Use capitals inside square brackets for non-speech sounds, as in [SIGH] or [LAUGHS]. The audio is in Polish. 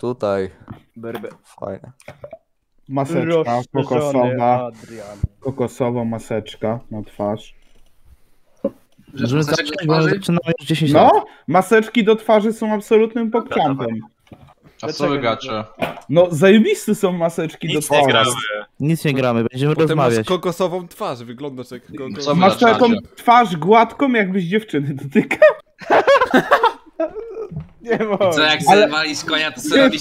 Tutaj. Berbe. Fajne. Maseczka kokosowa, Adrian. kokosowa maseczka na twarz. Możemy Maseczek zacząć, do bo twarzy? zaczynamy już 10 lat. No, maseczki do twarzy są absolutnym pokczampem. A co wy gacze? No, zajebiste są maseczki do Nic nie twarzy. gramy. Nic nie gramy, będziemy Potem masz rozmawiać. kokosową twarz, wyglądasz jak kokos. Co Masz taką twarz gładką, jakbyś dziewczyny dotykał. [LAUGHS] Nie Co mogę. jak Ale- zerwali z konia, to sobie robi